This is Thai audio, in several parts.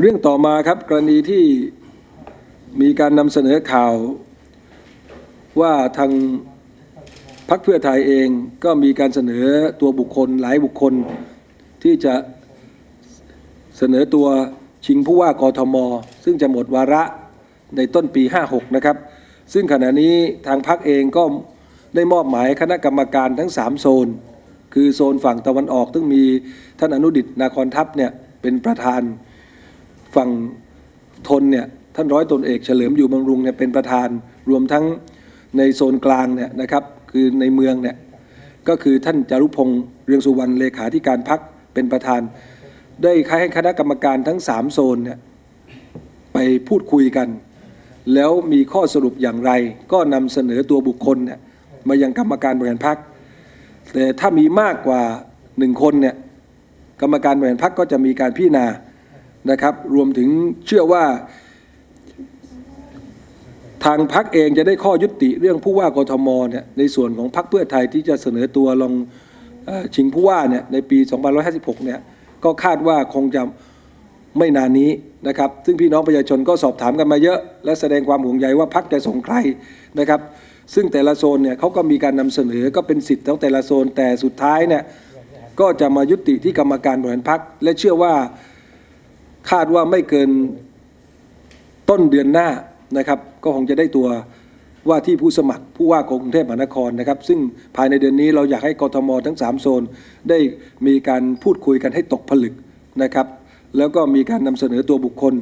เรื่องต่อมาครับกรณีที่มีการนำเสนอข่าว ว่าทางพรรคเพื่อไทยเองก็มีการเสนอตัวบุคคลหลายบุคคล ที่จะเสนอตัวชิงผู้ว่ากทม ซึ่งจะหมดวาระในต้นปี 56 นะครับ ซึ่งขณะนี้ทางพรรคเองก็ได้มอบหมายคณะกรรมการทั้ง 3 โซน คือโซนฝั่งตะวันออกซึ่งมีท่านอนุดิตนาคอนทัพเนี่ยเป็นประธาน ฝั่งทนเนี่ยท่านร้อยตนเอกเฉลิมอยู่บำรุงเนี่ยเป็นประธานรวมทั้งในโซนกลางเนี่ยนะครับคือในเมืองเนี่ยก็คือท่านจารุพงษ์เรืองสุวรรณเลขาธิการพักเป็นประธาน ได้ให้คณะกรรมการทั้งสามโซนเนี่ยไปพูดคุยกัน แล้วมีข้อสรุปอย่างไร ก็นำเสนอตัวบุคคลเนี่ยมายังกรรมการบริหารพักแต่ถ้ามีมากกว่าหนึ่งคนเนี่ยกรรมการบริหารพักก็จะมีการพิจารณา นะครับรวมถึงเชื่อว่า ทางพักเองจะได้ข้อยุติเรื่องผู้ว่ากทมเนี่ยในส่วนของพักเพื่อไทยที่จะเสนอตัวลงเอ่อชิงผู้ว่าเนี่ยในปี 2556 เนี่ยก็คาดว่าคงจะไม่นานนี้นะครับ ซึ่งพี่น้องประชาชนก็สอบถามกันมาเยอะ และแสดงความห่วงใยว่าพักจะส่งใครนะครับ ซึ่งแต่ละโซนเนี่ยเขาก็มีการนำเสนอก็เป็นสิทธิ์ของแต่ละโซนแต่สุดท้ายเนี่ยก็จะมายุติที่กรรมการบริหารพักและเชื่อว่า คาดว่าไม่เกินต้นเดือนหน้านะครับ ก็คงจะได้ตัวว่าที่ผู้สมัครผู้ว่ากรุงเทพมหานครนะครับ ซึ่งภายในเดือนนี้เราอยากให้กทมทั้ง 3 โซน ได้มีการพูดคุยกันให้ตกผลึกนะครับ แล้วก็มีการนำเสนอตัวบุคคล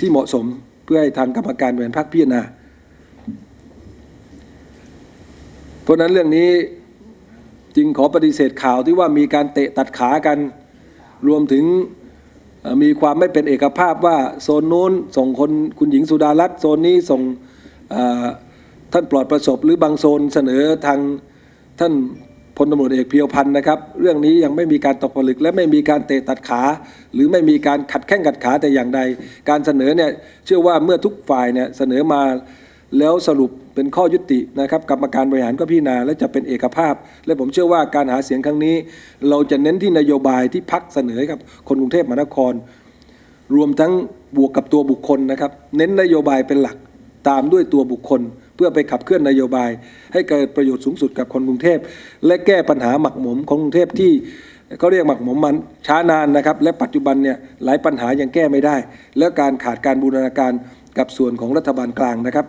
ที่เหมาะสมเพื่อให้ทางกรรมการบริหารพรรคพิจารณา เพราะนั้นเรื่องนี้จึงขอปฏิเสธข่าวที่ว่ามีการเตะตัดขากันรวมถึง มีความไม่เป็นเอกภาพว่าโซนนู้นส่งคนคุณหญิงสุดารัตน์โซนนี้ส่งท่านปลอดประสบหรือบางโซนเสนอทางท่านพลตำรวจเอกเพียวพันธ์นะครับ เรื่องนี้ยังไม่มีการตกผลึก และไม่มีการเตะตัดขา หรือไม่มีการขัดแข้งขัดขาแต่อย่างใด การเสนอเนี่ยเชื่อว่าเมื่อทุกฝ่ายเนี่ยเสนอมาแล้วสรุป เป็นข้อยุตินะครับกรรมการบริหารก็พิจารณาและจะเป็นเอกภาพ และผมเชื่อว่าการหาเสียงครั้งนี้ เราจะเน้นที่นโยบายที่พักเสนอกับคนกรุงเทพมหานคร รวมทั้งบวกกับตัวบุคคลนะครับ เน้นนโยบายเป็นหลักตามด้วยตัวบุคคล เพื่อไปขับเคลื่อนนโยบาย ให้เกิดประโยชน์สูงสุดกับคนกรุงเทพ และแก้ปัญหาหมักหมมของกรุงเทพที่เขาเรียกหมักหมมมันช้านานนะครับ และปัจจุบันเนี่ยหลายปัญหายังแก้ไม่ได้ และการขาดการบูรณาการกับส่วนของรัฐบาลกลางนะครับ